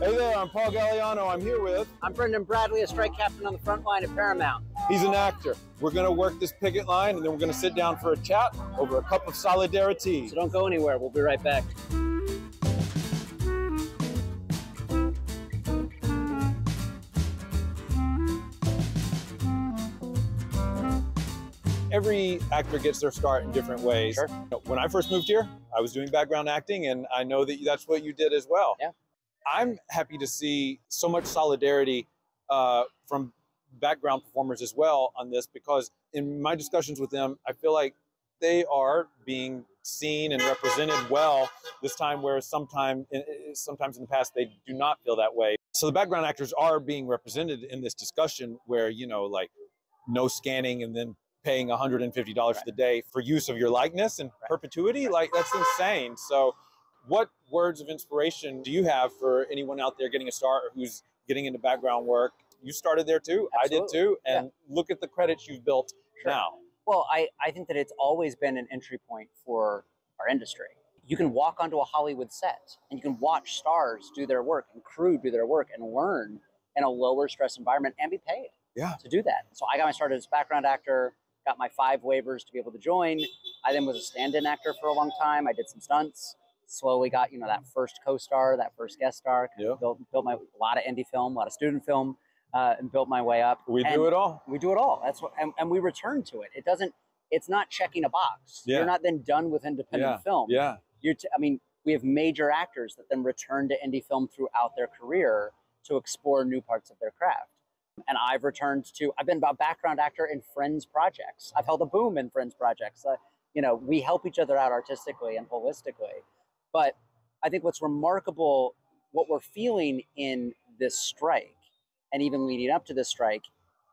Hey there, I'm Paul Galliano. I'm here with. I'm Brendan Bradley, a strike captain on the front line at Paramount. He's an actor. We're going to work this picket line and then we're going to sit down for a chat over a cup of solidarity. So don't go anywhere. We'll be right back. Every actor gets their start in different ways. Sure. When I first moved here, I was doing background acting, and I know that that's what you did as well. Yeah. I'm happy to see so much solidarity uh, from background performers as well on this because in my discussions with them, I feel like they are being seen and represented well this time, where sometime, sometimes in the past they do not feel that way. So the background actors are being represented in this discussion where, you know, like no scanning and then paying $150 right. for the day for use of your likeness and right. perpetuity. Like that's insane. So what words of inspiration do you have for anyone out there getting a start or who's getting into background work? You started there too. Absolutely. I did too. And yeah. look at the credits you've built sure. now. Well, I, I think that it's always been an entry point for our industry. You can walk onto a Hollywood set and you can watch stars do their work and crew do their work and learn in a lower stress environment and be paid yeah. to do that. So I got my start as a background actor, got my five waivers to be able to join. I then was a stand-in actor for a long time. I did some stunts slowly got you know that first co-star, that first guest star. Yeah. Built built my a lot of indie film, a lot of student film, uh, and built my way up. We and do it all. We do it all. That's what, and, and we return to it. It doesn't. It's not checking a box. Yeah. You're not then done with independent Yeah. film. Yeah. You're. T- I mean, we have major actors that then return to indie film throughout their career to explore new parts of their craft. And I've returned to. I've been a background actor in Friends projects. I've held a boom in Friends projects. Uh, you know, we help each other out artistically and holistically. But I think what's remarkable, what we're feeling in this strike, and even leading up to this strike,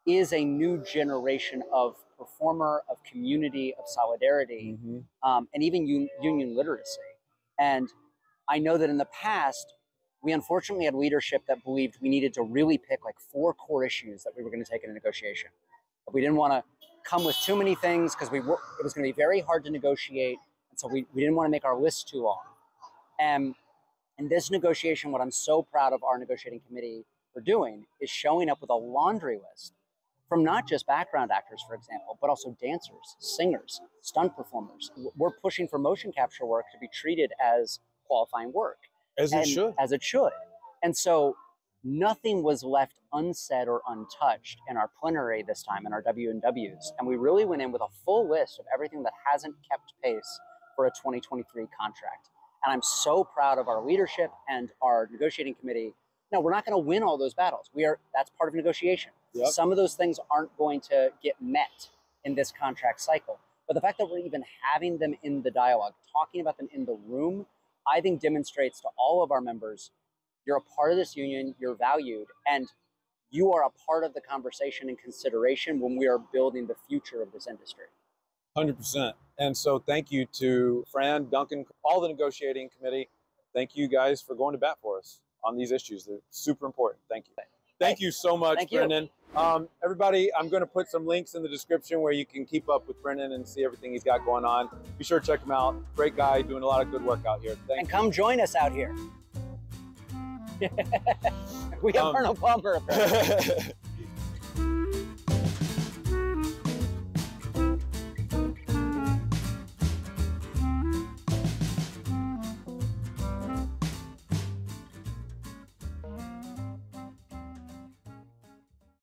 is a new generation of performer, of community, of solidarity, Mhm. um, and even un- union literacy. And I know that in the past, we unfortunately had leadership that believed we needed to really pick like four core issues that we were going to take in a negotiation. But we didn't want to come with too many things because we were, it was going to be very hard to negotiate. And so we, we didn't want to make our list too long. Um, and in this negotiation, what I'm so proud of our negotiating committee for doing is showing up with a laundry list from not just background actors, for example, but also dancers, singers, stunt performers. We're pushing for motion capture work to be treated as qualifying work. As it should. As it should. And so nothing was left unsaid or untouched in our plenary this time in our W&Ws. And we really went in with a full list of everything that hasn't kept pace for a 2023 contract. And I'm so proud of our leadership and our negotiating committee. Now, we're not going to win all those battles. We are that's part of negotiation. Yep. Some of those things aren't going to get met in this contract cycle. But the fact that we're even having them in the dialogue, talking about them in the room, I think demonstrates to all of our members you're a part of this union, you're valued, and you are a part of the conversation and consideration when we are building the future of this industry. 100%. And so thank you to Fran, Duncan, all the negotiating committee. Thank you guys for going to bat for us on these issues. They're super important. Thank you. Thank you so much, Thank. Brendan. Um, everybody, I'm going to put some links in the description where you can keep up with Brendan and see everything he's got going on. Be sure to check him out. Great guy, doing a lot of good work out here. Thank And you. come join us out here. we have Um, Arnold Palmer.